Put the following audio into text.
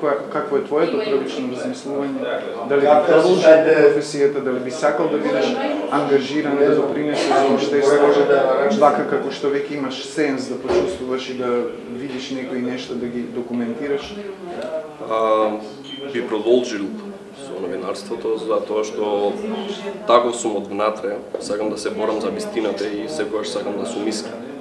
која, какво е твоето првично размислување, така дали би продолжил професијата, дали би сакал да бидеш ангажиран, да допринесеш за обштеството, вака како што веќе имаш сенс да почувствуваш и да видиш некои нешта, да ги документираш? А, би продолжил со новинарството, затоа што таков сум од внатре, сакам да се борам за вистината и секогаш сакам да сум искрен.